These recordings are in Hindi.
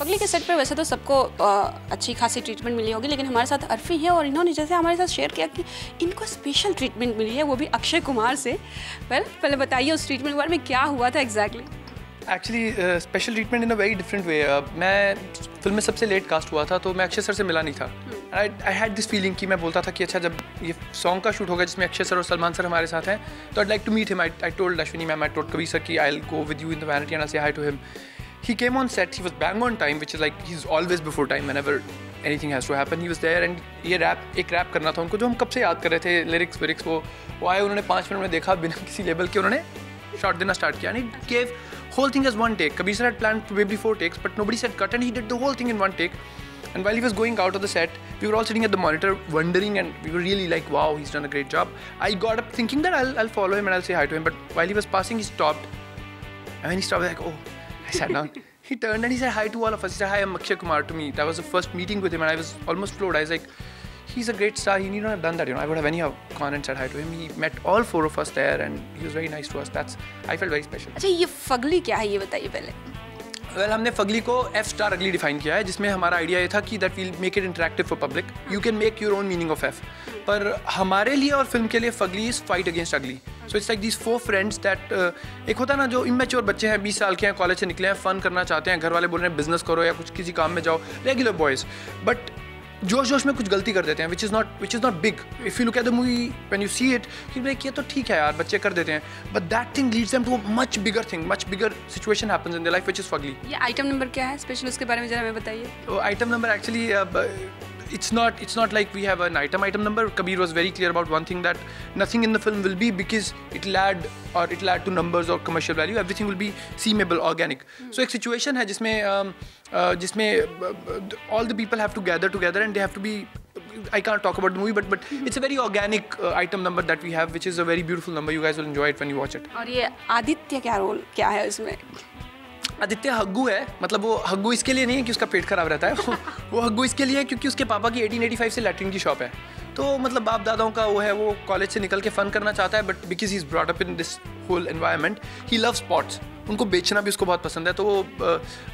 पगली के सेट पर वैसे तो सबको अच्छी खासी ट्रीटमेंट मिली होगी लेकिन हमारे साथ अरफी है और इन्होंने जैसे हमारे साथ शेयर किया कि इनको स्पेशल ट्रीटमेंट मिली है वो भी अक्षय कुमार से। वेल पहले बताइए उस ट्रीटमेंट के बारे में क्या हुआ था exactly actually special treatment in a very different way मैं फ़िल्म में सबसे लेट कास्ट हुआ था तो मैं अक्षय सर से मिला नहीं था। I I had this feeling कि मैं बोलता था कि अच्छा जब ये सॉन्ग का शूट होगा जिसमें अक्षय सर और सलमान सर हमारे साथ हैं तो I like to meet him I I told Ashwini ma'am I told Kabir sir कि I go with you in the vanity and I say hi to him he came on set he was bang on time which is like he's always before time whenever anything has to happen he was there and ये रैप एक रैप करना था उनको जो हम कब से याद कर रहे थे लिरिक्स विरिक्स वो वो आए उन्होंने पाँच मिनट में देखा बिना किसी लेवल के उन्होंने शॉट देना स्टार्ट किया and it gave whole thing as one take. Kabir sir had planned probably four takes, but nobody said cut, and he did the whole thing in one take. And while he was going out of the set, we were all sitting at the monitor wondering, and we were really like, wow, he's done a great job. I got up thinking that I'll, I'll follow him and I'll say hi to him, but while he was passing, he stopped. And when he stopped, like, oh, I sat down. he turned and he said hi to all of us. He said, Hi, I'm Akshay Kumar to me. That was the first meeting with him, and I was almost floored. I was like, He's a great star. He needn't have done that. You know, I would have anyhow gone and said hi to him. He met all four of us there, and he was very nice to us. That's I felt very special. अच्छा ये फगली क्या है ये बताइए पहले वेल हमने फगली को एफ़ स्टार अगली डिफाइन किया है, जिसमें हमारा आइडिया ये था कि that will make it interactive for public you can make your own meaning of F पर हमारे लिए और फ़िल्म के लिए Fugly is fight against ugly. So it's like these four friends that एक होता ना, जो इमेच्योर बच्चे हैं, बीस साल के हैं कॉलेज से निकले हैं फन करना चाहते हैं, घर वाले बोल रहे हैं बिज़नेस करो या कुछ किसी काम में जाओ रेगुलर बॉयज़ बट जोश जोश में कुछ गलती कर देते हैं which is not which is not big if you look at the movie when you see it कि लाइक ये तो ठीक है यार बच्चे कर देते हैं। But that thing leads them to much bigger thing much bigger situation happens in the life which is fugly ये आइटम नंबर क्या है? स्पेशल उसके बारे में जरा हमें बताइए। Item number actually it's not it's not like we have an item item number kabir was very clear about one thing that nothing in the film will be because it'll add or it'll add to numbers or commercial value everything will be seemable organic mm. so एक situation है जिसमें um, uh, जिसमें uh, all the people have to gather together and they have to be I can't talk about the movie, but but mm-hmm. it's a very organic uh, item number that we have, which is a very beautiful number. You guys will enjoy it when you watch it. और ये आदित्य क्या रोल क्या है इसमें Aditya हग्गू है। मतलब वो हग्गू इसके लिए नहीं है कि उसका पेट खराब रहता है। वो, हग्गू इसके लिए है क्योंकि उसके पापा की 1885 से लैट्रिन की शॉप है। तो मतलब बाप दादाओं का वो है वो कॉलेज से निकल के फन करना चाहता है but because he is brought up in this whole environment he love spots उनको बेचना भी उसको बहुत पसंद है तो वो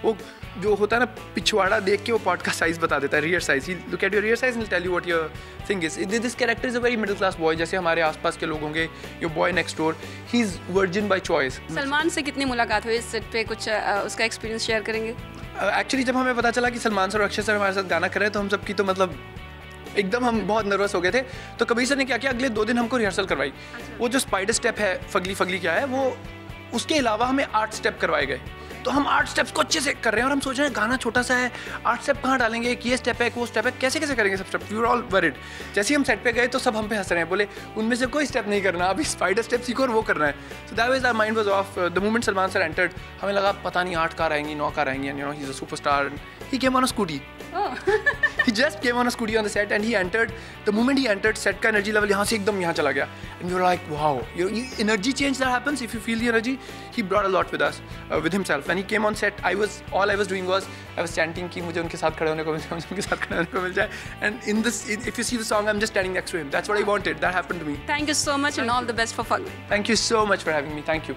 वो जो होता है ना पिछवाड़ा देख के वो पॉट का साइज़ बता देता है rear size he look at your rear size tell you what your thing is this character is a very middle class boy जैसे हमारे आसपास के लोग होंगे your boy next door he is virgin by choice Salman से कितनी मुलाकात हुई? इस सेट पे कुछ उसका एक्सपीरियंस शेयर करेंगे? एक्चुअली जब हमें पता चला कि सलमान सर और अक्षय सर हमारे साथ गाना कर रहे हैं तो हम सबकी तो मतलब एकदम हम बहुत नर्वस हो गए थे। तो कबीर सर ने क्या किया? अगले दो दिन हमको रिहर्सल करवाई। अच्छा। वो जो स्पाइडर स्टेप है फगली फगली क्या है वो उसके अलावा हमें आठ स्टेप करवाए गए। तो हम आठ स्टेप्स को अच्छे से कर रहे हैं और हम सोच रहे हैं गाना छोटा सा है, आठ स्टेप कहाँ डालेंगे, एक ये स्टेप है, एक वो स्टेप है, कैसे कैसे करेंगे सब स्टेप यू ऑल वरिड जैसे ही हम सेट पे गए तो सब हम पे हंस रहे हैं, बोले, उनमें से कोई स्टेप नहीं करना, अभी स्पाइडर स्टेप सीखो और वो करना है. So that was our mind was of the moment Salman sir entered हमें लगा, पता नहीं आठ कार आएँगी नौ कार आएँगी you know he is a superstar he came on a scooty he just came on a scooty on the set and he entered the moment he entered set का energy level यहाँ से एकदम यहाँ चला गया and we were like wow you, you energy change that happens if you feel the energy he brought a lot with us uh, with himself when he came on set I was all I was doing was I was chanting कि मुझे उनके साथ खड़े होने को मिल जाए मुझे उनके साथ खड़े होने को मिल जाए and in this if you see the song I'm just standing next to him that's what I wanted that happened to me thank you so much and all the best for fun thank you so much for having me thank you